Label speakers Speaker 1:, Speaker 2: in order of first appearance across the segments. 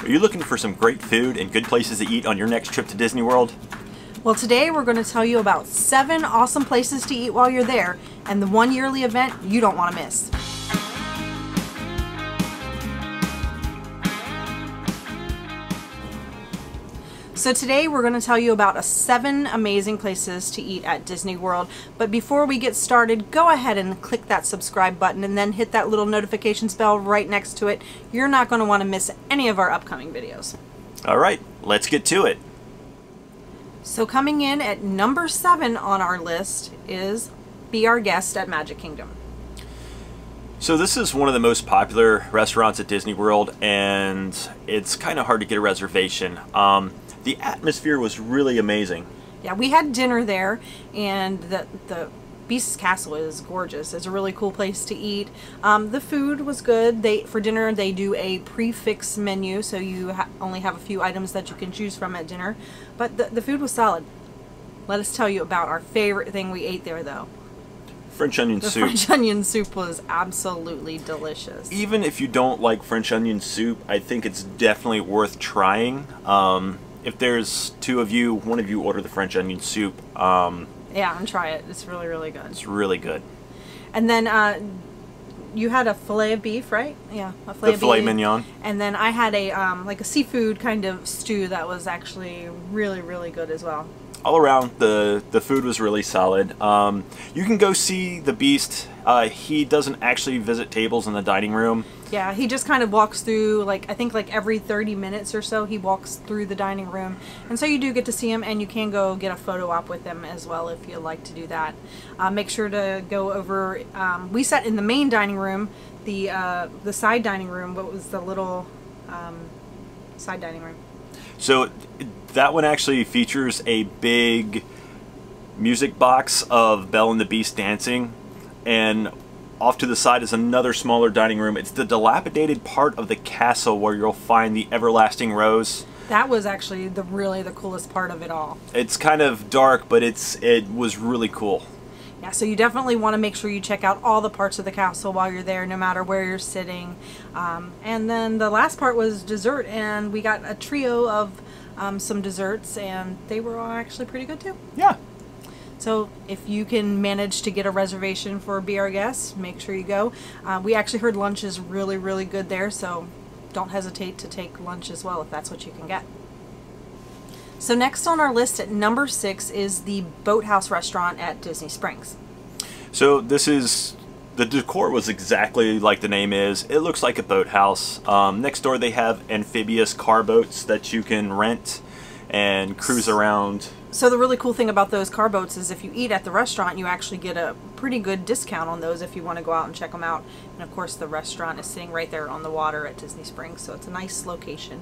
Speaker 1: Are you looking for some great food and good places to eat on your next trip to Disney World?
Speaker 2: Well, today we're going to tell you about seven awesome places to eat while you're there and the one yearly event you don't want to miss. So today we're going to tell you about a seven amazing places to eat at Disney World. But before we get started, go ahead and click that subscribe button and then hit that little notifications bell right next to it. You're not going to want to miss any of our upcoming videos.
Speaker 1: All right, let's get to it.
Speaker 2: So coming in at number seven on our list is Be Our Guest at Magic Kingdom.
Speaker 1: So this is one of the most popular restaurants at Disney World and it's kind of hard to get a reservation. Um, the atmosphere was really amazing.
Speaker 2: Yeah, we had dinner there, and the the Beast's Castle is gorgeous. It's a really cool place to eat. Um, the food was good. They for dinner they do a prix fixe menu, so you ha only have a few items that you can choose from at dinner. But the the food was solid. Let us tell you about our favorite thing we ate there, though.
Speaker 1: French onion
Speaker 2: the
Speaker 1: soup.
Speaker 2: French onion soup was absolutely delicious.
Speaker 1: Even if you don't like French onion soup, I think it's definitely worth trying. Um, if there's two of you, one of you order the French onion soup. Um,
Speaker 2: yeah, and try it. It's really, really good.
Speaker 1: It's really good.
Speaker 2: And then uh, you had a fillet of beef, right? Yeah, a fillet
Speaker 1: the
Speaker 2: of
Speaker 1: filet
Speaker 2: beef.
Speaker 1: mignon.
Speaker 2: And then I had a um, like a seafood kind of stew that was actually really, really good as well
Speaker 1: all around the the food was really solid um, you can go see the beast uh, he doesn't actually visit tables in the dining room
Speaker 2: yeah he just kind of walks through like i think like every 30 minutes or so he walks through the dining room. And so you do get to see him and you can go get a photo op with him as well if you'd like to do that. Uh, make sure to go over um, we sat in the main dining room the uh, the side dining room what was the little um, side dining room?
Speaker 1: So that one actually features a big music box of Belle and the Beast dancing, and off to the side is another smaller dining room. It's the dilapidated part of the castle where you'll find the everlasting rose.
Speaker 2: That was actually the really the coolest part of it all.
Speaker 1: It's kind of dark, but it's it was really cool.
Speaker 2: Yeah, so you definitely want to make sure you check out all the parts of the castle while you're there, no matter where you're sitting. Um, and then the last part was dessert, and we got a trio of um, some desserts, and they were all actually pretty good too.
Speaker 1: Yeah.
Speaker 2: So if you can manage to get a reservation for Be Our Guest, make sure you go. Uh, we actually heard lunch is really, really good there, so don't hesitate to take lunch as well if that's what you can get. So next on our list at number six is the Boathouse Restaurant at Disney Springs.
Speaker 1: So this is the decor was exactly like the name is. It looks like a boathouse. Um, next door they have amphibious car boats that you can rent and cruise around.
Speaker 2: So the really cool thing about those car boats is if you eat at the restaurant, you actually get a pretty good discount on those if you want to go out and check them out. And of course the restaurant is sitting right there on the water at Disney Springs, so it's a nice location.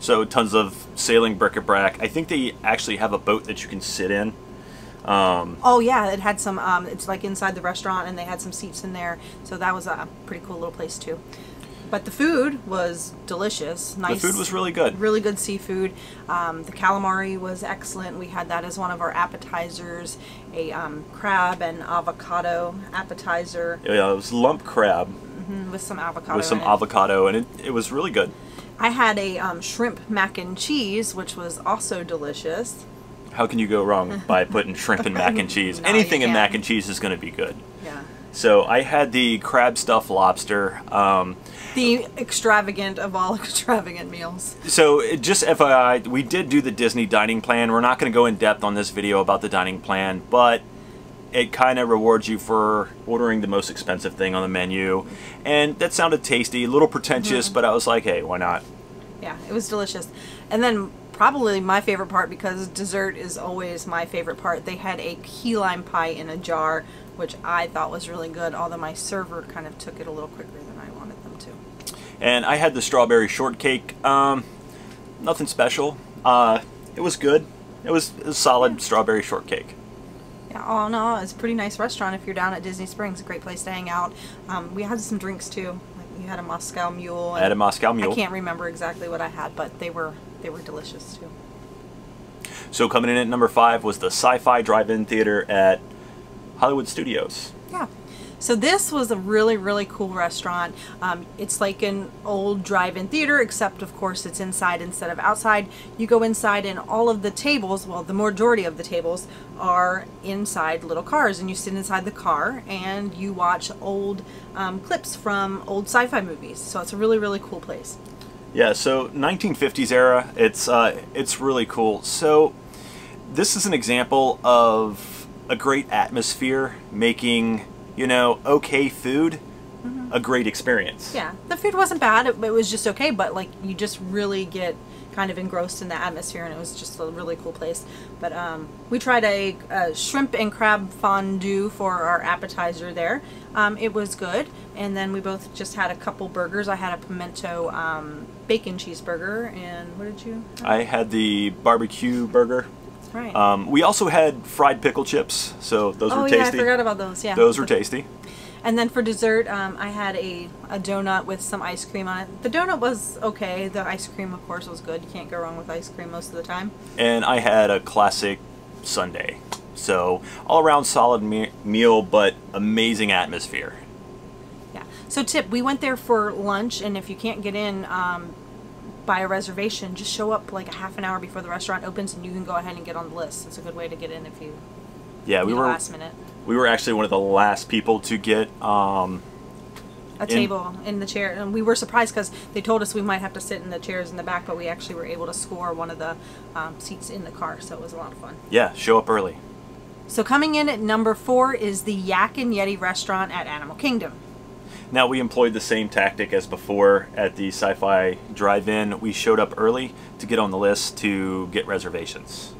Speaker 1: So tons of sailing bric-a-brac. I think they actually have a boat that you can sit in. Um,
Speaker 2: oh yeah, it had some. Um, it's like inside the restaurant, and they had some seats in there, so that was a pretty cool little place too. But the food was delicious. Nice.
Speaker 1: The food was really good.
Speaker 2: Really good seafood. Um, the calamari was excellent. We had that as one of our appetizers. A um, crab and avocado appetizer.
Speaker 1: Yeah, it was lump crab.
Speaker 2: Mm -hmm, with some avocado.
Speaker 1: With some avocado, and it, it was really good.
Speaker 2: I had a um, shrimp mac and cheese, which was also delicious.
Speaker 1: How can you go wrong by putting shrimp and mac and cheese?
Speaker 2: no,
Speaker 1: Anything in mac and cheese is going to be good.
Speaker 2: Yeah.
Speaker 1: So I had the crab stuffed lobster. Um,
Speaker 2: the extravagant of all extravagant meals.
Speaker 1: So just FYI, we did do the Disney dining plan. We're not going to go in depth on this video about the dining plan, but it kind of rewards you for ordering the most expensive thing on the menu. And that sounded tasty, a little pretentious, mm -hmm. but I was like, hey, why not?
Speaker 2: Yeah, it was delicious. And then probably my favorite part, because dessert is always my favorite part, they had a key lime pie in a jar, which I thought was really good, although my server kind of took it a little quicker than I wanted them to.
Speaker 1: And I had the strawberry shortcake. Um, nothing special. Uh, it was good. It was a solid yeah. strawberry shortcake.
Speaker 2: Yeah, oh no, it's a pretty nice restaurant if you're down at Disney Springs. A great place to hang out. Um, we had some drinks too. Like you had a Moscow Mule.
Speaker 1: I had a Moscow Mule.
Speaker 2: I can't remember exactly what I had, but they were they were delicious too.
Speaker 1: So coming in at number five was the Sci-Fi Drive-In Theater at Hollywood Studios.
Speaker 2: Yeah. So this was a really, really cool restaurant. Um, it's like an old drive-in theater, except of course it's inside instead of outside. You go inside and all of the tables, well, the majority of the tables are inside little cars and you sit inside the car and you watch old um, clips from old sci-fi movies. So it's a really, really cool place.
Speaker 1: Yeah, so 1950s era, it's uh, it's really cool. So this is an example of a great atmosphere making, you know, okay food a great experience.
Speaker 2: Yeah, the food wasn't bad. It, it was just okay, but like you just really get kind of engrossed in the atmosphere, and it was just a really cool place. But um, we tried a, a shrimp and crab fondue for our appetizer there. Um, it was good, and then we both just had a couple burgers. I had a pimento um, bacon cheeseburger, and what did you? have?
Speaker 1: I had the barbecue burger.
Speaker 2: That's right.
Speaker 1: Um, we also had fried pickle chips, so those
Speaker 2: oh
Speaker 1: were
Speaker 2: yeah, I forgot about those. Yeah,
Speaker 1: those were tasty.
Speaker 2: And then for dessert, um, I had a, a donut with some ice cream on it. The donut was okay. The ice cream, of course, was good. You can't go wrong with ice cream most of the time.
Speaker 1: And I had a classic sundae. So all around solid me- meal, but amazing atmosphere.
Speaker 2: Yeah. So tip, we went there for lunch, and if you can't get in um, by a reservation, just show up like a half an hour before the restaurant opens, and you can go ahead and get on the list. It's a good way to get in if you
Speaker 1: Yeah, we were
Speaker 2: last minute.
Speaker 1: we were actually one of the last people to get um,
Speaker 2: A table in the chair, and we were surprised because they told us we might have to sit in the chairs in the back, but we actually were able to score one of the um, seats in the car, so it was a lot of fun.
Speaker 1: yeah, show up early.
Speaker 2: So coming in at number four is the Yak and Yeti restaurant at Animal Kingdom.
Speaker 1: Now we employed the same tactic as before at the Sci-Fi Drive-In. We showed up early to get on the list to get reservations.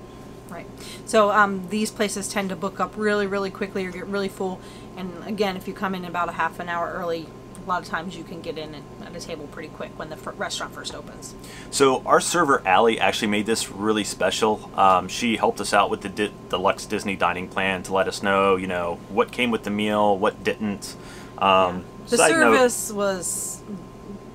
Speaker 2: Right. So um, these places tend to book up really, really quickly or get really full. And again, if you come in about a half an hour early, a lot of times you can get in at a table pretty quick when the f- restaurant first opens.
Speaker 1: So our server Allie actually made this really special. Um, she helped us out with the di- deluxe Disney dining plan to let us know, you know, what came with the meal, what didn't. Um,
Speaker 2: The
Speaker 1: side note-
Speaker 2: service was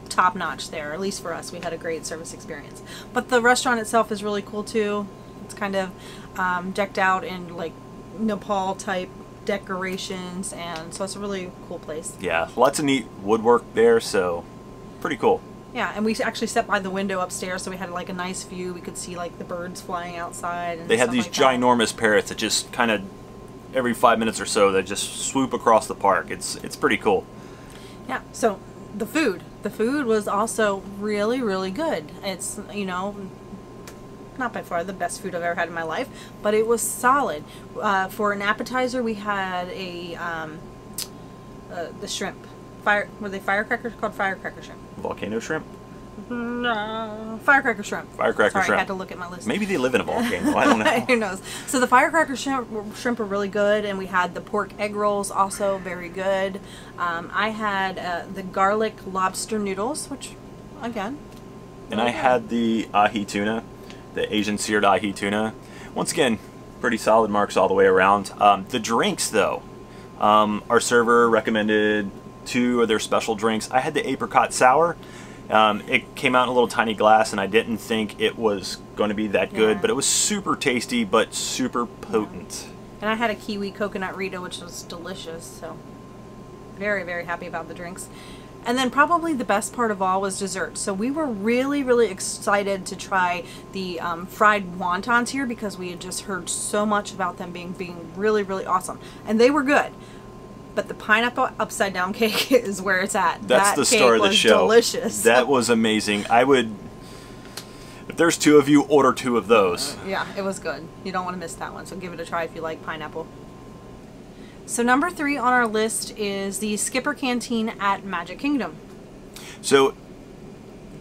Speaker 2: top notch there, at least for us. We had a great service experience. But the restaurant itself is really cool too. It's kind of um, decked out in like Nepal type decorations, and so it's a really cool place.
Speaker 1: yeah, lots of neat woodwork there, so pretty cool.
Speaker 2: Yeah, and we actually sat by the window upstairs, so we had like a nice view. We could see like the birds flying outside. And
Speaker 1: They had these
Speaker 2: like that.
Speaker 1: ginormous parrots that just kind of every five minutes or so they just swoop across the park. It's it's pretty cool.
Speaker 2: Yeah. So the food, the food was also really, really good. It's you know, not by far the best food I've ever had in my life, but it was solid. Uh, for an appetizer, we had a um, uh, the shrimp. Fire were they firecrackers called firecracker shrimp?
Speaker 1: Volcano shrimp?
Speaker 2: No, firecracker shrimp.
Speaker 1: Firecracker
Speaker 2: Sorry,
Speaker 1: shrimp.
Speaker 2: I had to look at my list.
Speaker 1: Maybe they live in a volcano. I don't know.
Speaker 2: Who knows? So the firecracker shrimp, shrimp are really good, and we had the pork egg rolls also very good. Um, I had uh, the garlic lobster noodles, which, again,
Speaker 1: And I had the ahi tuna, the Asian seared ahi tuna. Once again, pretty solid marks all the way around. Um, the drinks, though, um, our server recommended two of their special drinks. I had the apricot sour. Um, it came out in a little tiny glass, and I didn't think it was going to be that good,
Speaker 2: Yeah.
Speaker 1: but it was super tasty, but super potent.
Speaker 2: and I had a kiwi coconut Rita, which was delicious. So very, very happy about the drinks. And then probably the best part of all was dessert. So we were really, really excited to try the um, fried wontons here because we had just heard so much about them being being really, really awesome, and they were good. But the pineapple upside down cake is where it's at.
Speaker 1: That's
Speaker 2: that
Speaker 1: the
Speaker 2: cake
Speaker 1: star of the
Speaker 2: was
Speaker 1: show.
Speaker 2: Delicious.
Speaker 1: That was amazing. I would, if there's two of you, order two of those.
Speaker 2: Yeah, it was good. You don't want to miss that one, so give it a try if you like pineapple. So number three on our list is the Skipper Canteen at Magic Kingdom.
Speaker 1: So,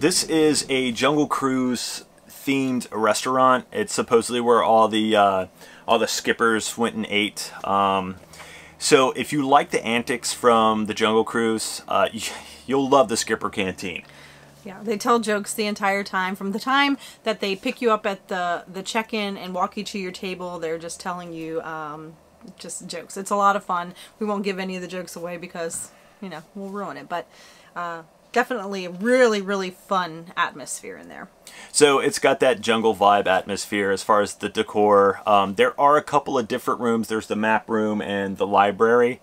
Speaker 1: this is a Jungle Cruise themed restaurant. It's supposedly where all the uh, all the skippers went and ate. Um, so, if you like the antics from the Jungle Cruise, uh, you'll love the Skipper Canteen.
Speaker 2: Yeah, they tell jokes the entire time. From the time that they pick you up at the the check-in and walk you to your table, they're just telling you um, just jokes. It's a lot of fun. We won't give any of the jokes away because you know we'll ruin it. But uh, definitely a really really fun atmosphere in there.
Speaker 1: So it's got that jungle vibe atmosphere as far as the decor. Um, there are a couple of different rooms. There's the map room and the library.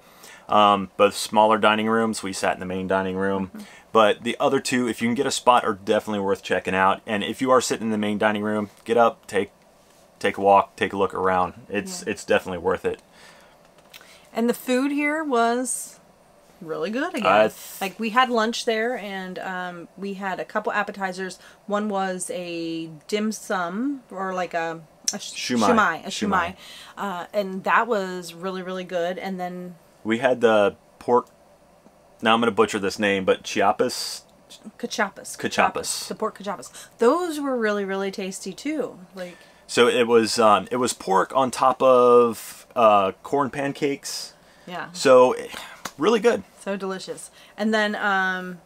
Speaker 1: Um, both smaller dining rooms. We sat in the main dining room. But the other two, if you can get a spot, are definitely worth checking out. And if you are sitting in the main dining room, get up, take take a walk, take a look around. It's
Speaker 2: Yeah.
Speaker 1: it's definitely worth it.
Speaker 2: And the food here was really good again.
Speaker 1: I th-
Speaker 2: like we had lunch there, and um, we had a couple appetizers. One was a dim sum, or like a, a sh-
Speaker 1: Shumai.
Speaker 2: shumai, a
Speaker 1: Shumai.
Speaker 2: shumai, uh, and that was really really good. And then
Speaker 1: We had the pork. Now I'm going to butcher this name, but Chiapas.
Speaker 2: cachapas,
Speaker 1: Cachapas.
Speaker 2: the pork cachapas. Those were really really tasty too. Like
Speaker 1: So it was um, it was pork on top of uh, corn pancakes.
Speaker 2: yeah,
Speaker 1: So really good.
Speaker 2: So delicious. And then um,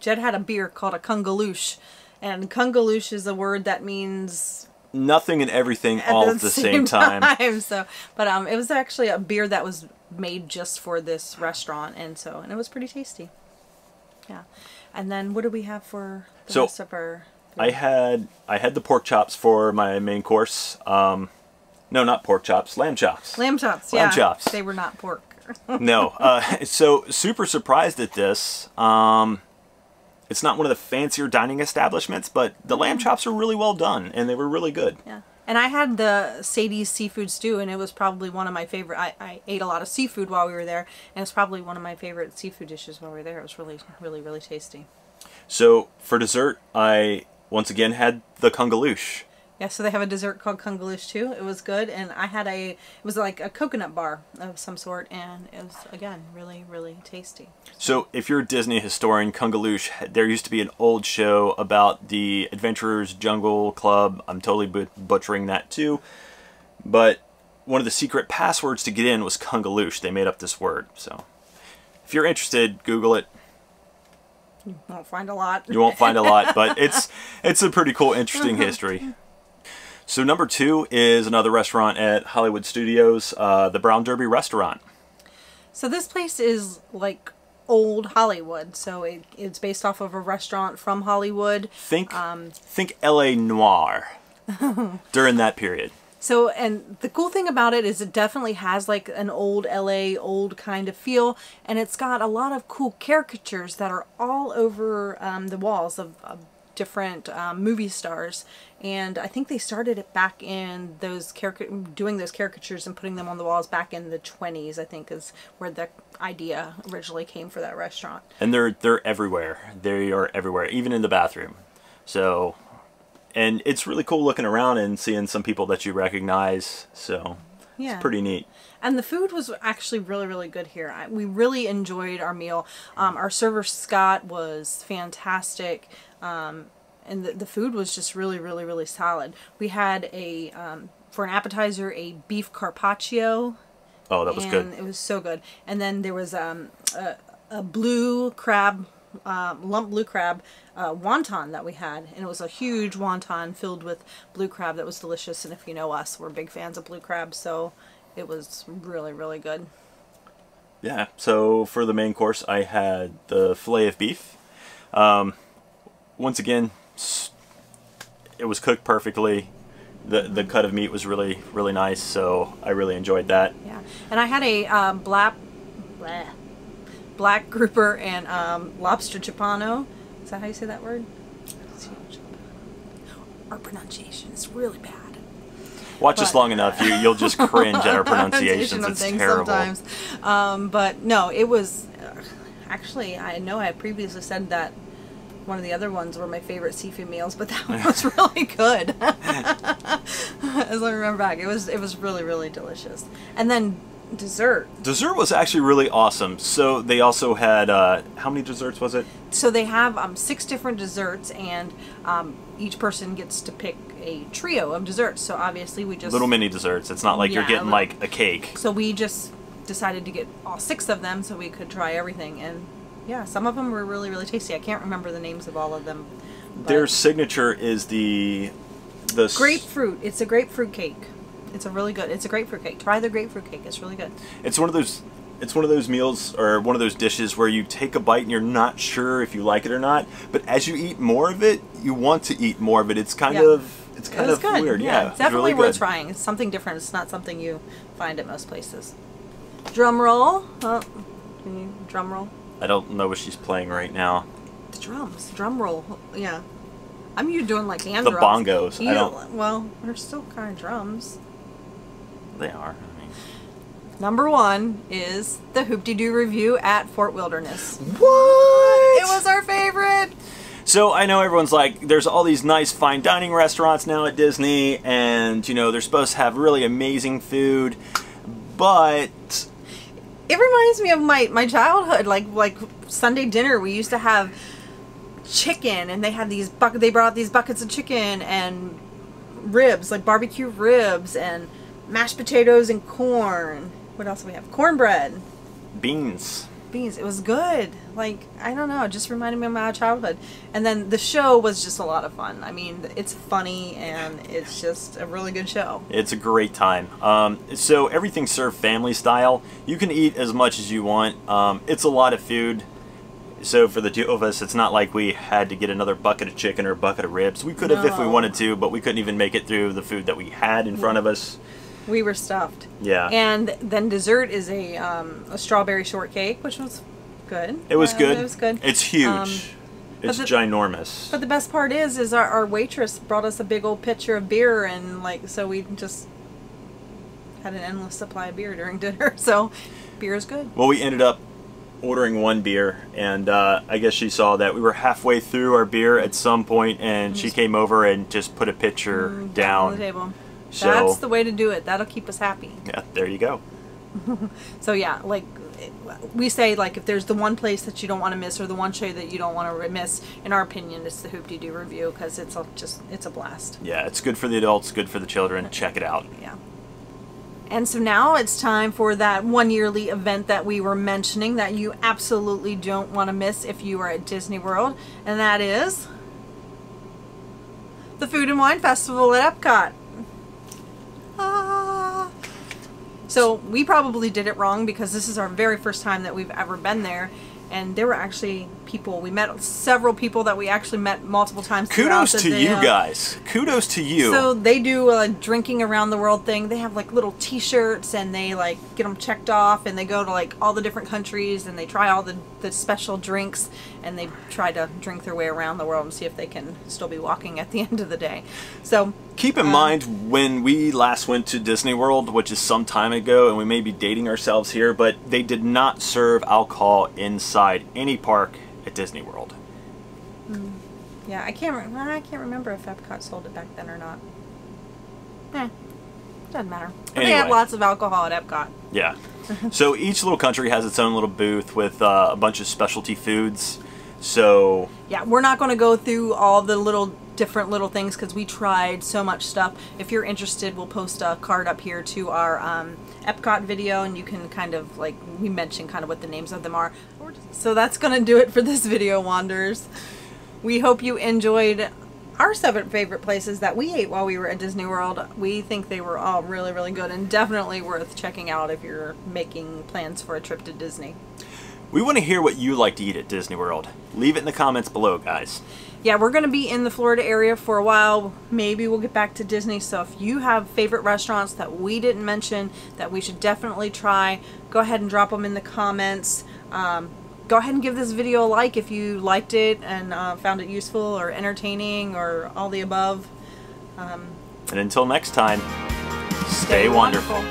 Speaker 2: Jed had a beer called a kungaloosh. And kungaloosh is a word that means
Speaker 1: Nothing and everything
Speaker 2: at
Speaker 1: all
Speaker 2: the
Speaker 1: at the same, time.
Speaker 2: So, but um, it was actually a beer that was made just for this restaurant, and so and it was pretty tasty. Yeah, and then what do we have for the
Speaker 1: So,
Speaker 2: rest of our?
Speaker 1: I had I had the pork chops for my main course. Um, no, not pork chops, lamb chops.
Speaker 2: lamb chops.
Speaker 1: lamb
Speaker 2: yeah,
Speaker 1: chops.
Speaker 2: They were not pork.
Speaker 1: no, uh, so super surprised at this. Um, it's not one of the fancier dining establishments, but the lamb chops are really well done, and they were really good.
Speaker 2: Yeah. And I had the Sadie's seafood stew, and it was probably one of my favorite. I, I ate a lot of seafood while we were there, and it's probably one of my favorite seafood dishes while we were there. It was really, really, really tasty.
Speaker 1: So for dessert, I once again had the kungaloosh.
Speaker 2: Yeah, so they have a dessert called kungaloosh too. It was good, and I had a it was like a coconut bar of some sort, and it was again really really tasty.
Speaker 1: So, if you're a Disney historian, Kungaloosh, there used to be an old show about the Adventurers Jungle Club. I'm totally but- butchering that too. But one of the secret passwords to get in was Kungaloosh. They made up this word. So, if you're interested, Google it.
Speaker 2: You won't find a lot.
Speaker 1: You won't find a lot, but it's it's a pretty cool, interesting history. So, number two is another restaurant at Hollywood Studios, uh, the Brown Derby Restaurant.
Speaker 2: So this place is like old Hollywood. So it, it's based off of a restaurant from Hollywood.
Speaker 1: Think think L.A. Noir during that period.
Speaker 2: So, and the cool thing about it is it definitely has like an old LA, old kind of feel, and it's got a lot of cool caricatures that are all over um, the walls of, of different um, movie stars. And I think they started it back in those doing those caricatures and putting them on the walls back in the 20s, I think is where the idea originally came for that restaurant.
Speaker 1: and they're they're everywhere. They are everywhere, even in the bathroom. So, and it's really cool looking around and seeing some people that you recognize. So,
Speaker 2: Yeah.
Speaker 1: it's pretty neat.
Speaker 2: And the food was actually really, really good here. I, we really enjoyed our meal. Um, our server Scott was fantastic, um, and the, the food was just really, really, really solid. We had a um, for an appetizer a beef carpaccio,
Speaker 1: Oh, that was
Speaker 2: and
Speaker 1: good.
Speaker 2: it was so good. And then there was um, a, a blue crab, um, lump blue crab uh, wonton that we had, and it was a huge wonton filled with blue crab that was delicious. And if you know us, we're big fans of blue crab, so it was really, really good.
Speaker 1: Yeah. So for the main course, I had the fillet of beef. Um, once again, it was cooked perfectly. the The cut of meat was really really nice. So I really enjoyed that.
Speaker 2: Yeah, and I had a um, black, bleh, black grouper and um, lobster chipano. Is that how you say that word? Our pronunciation is really bad.
Speaker 1: Watch us long enough, you you'll just cringe at our pronunciations. It's terrible.
Speaker 2: Sometimes. Um, but no, it was actually. I know I previously said that one of the other ones were my favorite seafood meals, but that one was really good. As I remember back, it was it was really really delicious. And then dessert.
Speaker 1: Dessert was actually really awesome. So they also had uh, how many desserts was it?
Speaker 2: So they have um, six different desserts, and um, each person gets to pick a trio of desserts. So obviously we just
Speaker 1: Little mini desserts. It's not like you're getting like a cake.
Speaker 2: So we just decided to get all six of them so we could try everything. And yeah, some of them were really, really tasty. I can't remember the names of all of them.
Speaker 1: Their signature is the the
Speaker 2: grapefruit. It's a grapefruit cake. It's a really good. It's a grapefruit cake. Try the grapefruit cake. It's really good.
Speaker 1: It's one of those. It's one of those meals or one of those dishes where you take a bite and you're not sure if you like it or not, but as you eat more of it, you want to eat more of it. It's kind
Speaker 2: Yeah.
Speaker 1: of it's kind
Speaker 2: was
Speaker 1: of
Speaker 2: good.
Speaker 1: weird.
Speaker 2: Yeah,
Speaker 1: Yeah,
Speaker 2: it's
Speaker 1: it's
Speaker 2: definitely
Speaker 1: really
Speaker 2: worth trying. It's something different. It's not something you find at most places. Drum roll. Oh, drum roll?
Speaker 1: I don't know what she's playing right now.
Speaker 2: The drums. Drum roll. Yeah. I'm you doing like hand
Speaker 1: The
Speaker 2: drums.
Speaker 1: bongos. I
Speaker 2: You-
Speaker 1: don't-
Speaker 2: Well, they're still kind of drums.
Speaker 1: They are. I mean,
Speaker 2: Number one is the Hoop-Dee-Doo Revue at Fort Wilderness.
Speaker 1: what?
Speaker 2: It was our favorite.
Speaker 1: So I know everyone's like, there's all these nice fine dining restaurants now at Disney, and you know they're supposed to have really amazing food, but
Speaker 2: It reminds me of my, my childhood, like like Sunday dinner. We used to have chicken, and they had these bucket. They brought these buckets of chicken and ribs, like barbecue ribs, and mashed potatoes and corn. What else do we have? Cornbread,
Speaker 1: beans.
Speaker 2: Beans. It was good. Like I don't know, it just reminded me of my childhood. And then the show was just a lot of fun. I mean, it's funny and it's just a really good show.
Speaker 1: It's a great time. Um, so everything's served family style. You can eat as much as you want. Um, it's a lot of food. So for the two of us, it's not like we had to get another bucket of chicken or a bucket of ribs. We could have if we wanted to, but we couldn't even make it through the food that we had in front of us.
Speaker 2: We were stuffed.
Speaker 1: Yeah.
Speaker 2: And then dessert is a um, a strawberry shortcake, which was good.
Speaker 1: It was
Speaker 2: Uh,
Speaker 1: good.
Speaker 2: It was good.
Speaker 1: It's huge.
Speaker 2: Um,
Speaker 1: it's
Speaker 2: the-
Speaker 1: ginormous.
Speaker 2: But the best part is, is our, our waitress brought us a big old pitcher of beer, and like, so we just had an endless supply of beer during dinner. So, beer is good.
Speaker 1: Well, we ended up ordering one beer, and uh, I guess she saw that we were halfway through our beer at some point, and she came over and just put a pitcher
Speaker 2: Mm, on the
Speaker 1: down. So-
Speaker 2: That's the way to do it. That'll keep us happy.
Speaker 1: Yeah, there you go.
Speaker 2: So yeah, like we say, like if there's the one place that you don't want to miss or the one show that you don't want to miss, in our opinion, it's the Hoop-Dee-Doo Revue because it's a, just it's a blast.
Speaker 1: Yeah, it's good for the adults, good for the children. Check it out.
Speaker 2: Yeah. And so now it's time for that one yearly event that we were mentioning that you absolutely don't want to miss if you are at Disney World, and that is the Food and Wine Festival at Epcot. So we probably did it wrong because this is our very first time that we've ever been there. And there were actually people, we met several people that we actually met multiple times.
Speaker 1: Kudos to you guys. Kudos to you.
Speaker 2: So they do a drinking around the world thing. They have like little T-shirts and they like get them checked off and they go to like all the different countries and they try all the, the special drinks and they try to drink their way around the world and see if they can still be walking at the end of the day. So
Speaker 1: Keep in mind when we last went to Disney World, which is some time ago, and we may be dating ourselves here, but they did not serve alcohol inside any park at Disney World.
Speaker 2: yeah, I can't I can't remember if Epcot sold it back then or not. Eh, doesn't matter. But they have lots of alcohol at Epcot.
Speaker 1: Yeah. so each little country has its own little booth with uh, a bunch of specialty foods. So
Speaker 2: Yeah, we're not going to go through all the little different little things because we tried so much stuff. If you're interested, we'll post a card up here to our um, Epcot video and you can kind of like, we mentioned kind of what the names of them are. So that's going to do it for this video, Wanderers. We hope you enjoyed our seven favorite places that we ate while we were at Disney World. We think they were all really, really good and definitely worth checking out if you're making plans for a trip to Disney.
Speaker 1: We want to hear what you like to eat at Disney World. Leave it in the comments below, guys.
Speaker 2: yeah, we're going to be in the Florida area for a while. Maybe we'll get back to Disney. So if you have favorite restaurants that we didn't mention that we should definitely try, go ahead and drop them in the comments. Um, go ahead and give this video a like if you liked it and uh, found it useful or entertaining or all the above.
Speaker 1: And until next time, stay wanderful.